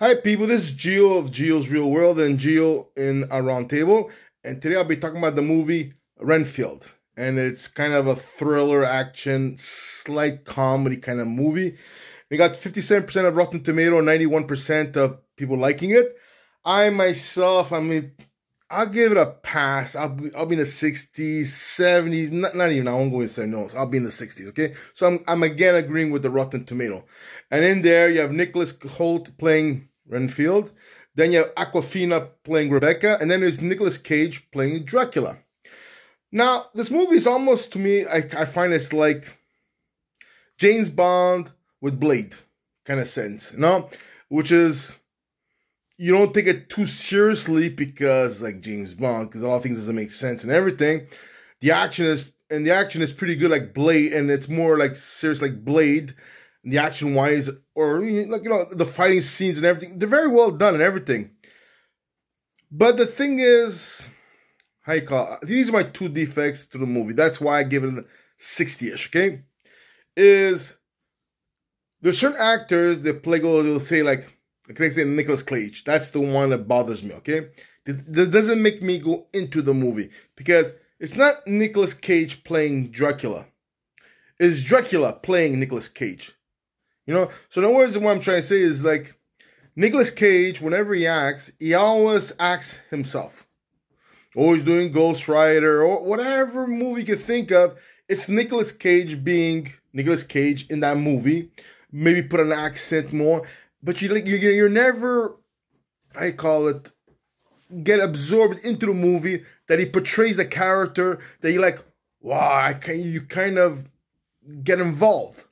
Hi people, this is Gio of Gio's Reel World and Gio in Aroundtable. And today I'll be talking about the movie Renfield. And it's kind of a thriller, action, slight comedy kind of movie. We got 57% of Rotten Tomato, 91% of people liking it. I myself, I mean, I'll give it a pass. I'll be, I'll be in the 60s, 70s, not, not even, I won't go and say no. I'll be in the 60s, okay? So I'm, I'm again agreeing with the Rotten Tomato. And in there, you have Nicholas Hoult playing Renfield. Then you have Awkwafina playing Rebecca. And then there's Nicolas Cage playing Dracula. Now, this movie is almost, to me, I, I find it's like James Bond with Blade kind of sense, you know? Which is you don't take it too seriously because like James Bond, because a lot of things doesn't make sense and everything. The action is and the action is pretty good like Blade, and it's more like serious like Blade. The action wise, or like you know, the fighting scenes and everything, they're very well done and everything. But the thing is, how you call it? these are my two defects to the movie. That's why I give it a 60-ish, okay? Is there's certain actors that play go they'll say like like I say Nicolas Cage. That's the one that bothers me, okay? That doesn't make me go into the movie because it's not Nicolas Cage playing Dracula. It's Dracula playing Nicolas Cage. You know? So in other words, what I'm trying to say is like Nicolas Cage, whenever he acts, he always acts himself. Always doing Ghost Rider or whatever movie you can think of. It's Nicolas Cage being Nicolas Cage in that movie. Maybe put an accent more but you like you're, you're never I call it get absorbed into the movie that he portrays a character that you like wow I can you kind of get involved.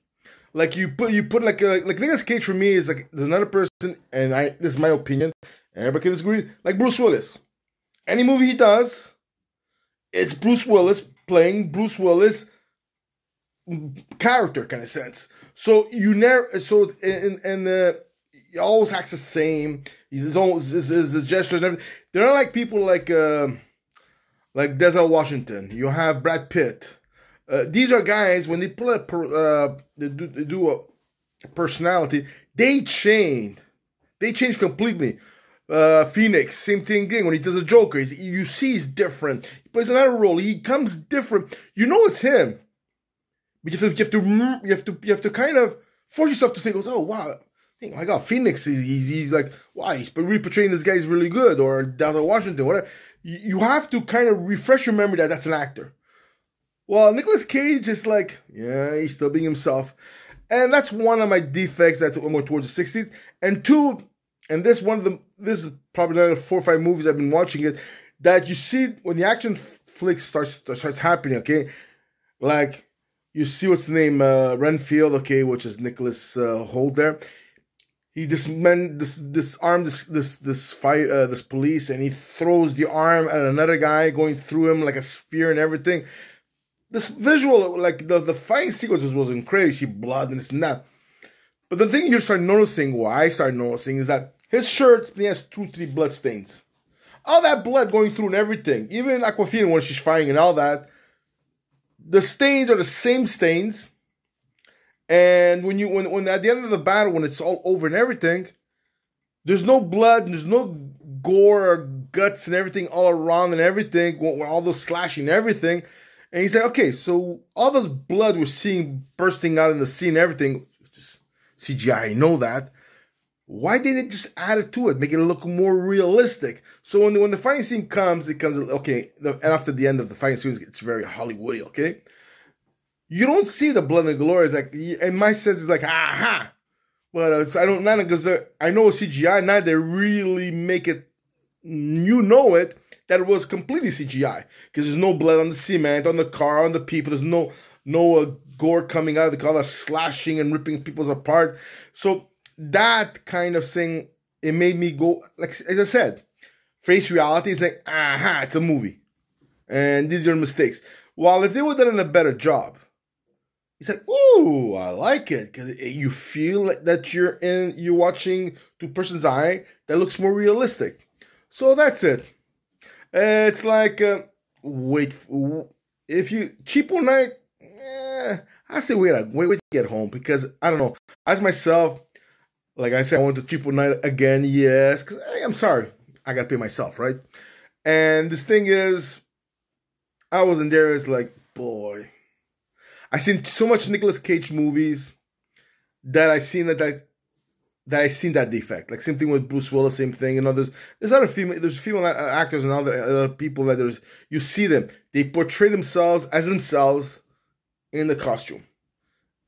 Like you put you put like a, like Nicolas Cage for me is like there's another person and I this is my opinion and everybody can disagree like Bruce Willis. Any movie he does it's Bruce Willis playing Bruce Willis character kind of sense. So you never so in in the he always acts the same. He's his own his, his, his gestures and everything. They're not like people like uh, like Denzel Washington. You have Brad Pitt. Uh, these are guys when they pull a uh, they do, they do a personality. They change. They change completely. Uh, Phoenix, same thing again. When he does a Joker, he's, you see he's different. He plays another role. He comes different. You know it's him, but you have to you have to you have to, you have to kind of force yourself to say, "Oh wow, hey, my God, Phoenix, he's, he's, he's like, why? He's reportraying this guy's really good, or Denzel Washington, whatever. You, have to kind of refresh your memory that that's an actor. Well, Nicolas Cage is like, yeah, he's still being himself. And that's one of my defects that's more towards the 60s. And two, and this one of the this is probably another four or five movies I've been watching it, that you see when the action flick starts starts happening, okay? Like you see what's the name, uh, Renfield, okay, which is Nicholas uh, Hoult there he dismembered this disarmed this this this fight uh, this police and he throws the arm at another guy going through him like a spear and everything. This visual like the the fighting sequences was crazy blood and that but the thing you start noticing what i start noticing is that his shirt he has two three blood stains. All that blood going through and everything even Awkwafina when she's fighting and all that the stains are the same stains and when you when when at the end of the battle, when it's all over and everything, there's no blood, there's no gore or guts and everything all around and everything, all those slashing and everything. And he's like, okay, so all this blood we're seeing bursting out in the scene, everything, just CGI, I know that. Why didn't it just add it to it, make it look more realistic? So when the, when the fighting scene comes, it comes okay. The, and after the end of the fighting scene, it's very Hollywoody, okay you don't see the blood and glory. It's like, in my sense, it's like, aha. But uh, I don't, not because I know CGI, now they really make it, you know it, that it was completely CGI. Because there's no blood on the cement, on the car, on the people. There's no, no uh, gore coming out of the car, slashing and ripping people's apart. So that kind of thing, it made me go, like, as I said, face reality is like, aha, it's a movie. And these are mistakes. While if they would have done a better job, He's like, "Ooh, I like it because you feel that you're in, you're watching two person's eye that looks more realistic." So that's it. it's like, uh, wait, if you cheap one night, eh, I say wait, wait, wait to get home because I don't know. As myself, Like I said, I want the triple night again. Yes, because hey, I'm sorry, I gotta pay myself, right? And this thing is, I was in there. It's like, boy, I seen so much Nicolas Cage movies that I seen that I that I seen that defect. Like same thing with Bruce Willis, same thing. You know, there's there's other female there's female actors and other other people that there's you see them they portray themselves as themselves in the costume,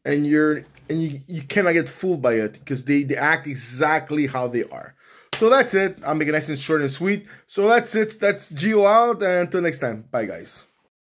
and you're and you you cannot get fooled by it because they they act exactly how they are. So that's it. Make it nice and short and sweet. So that's it. That's Gio out. And until next time. Bye, guys.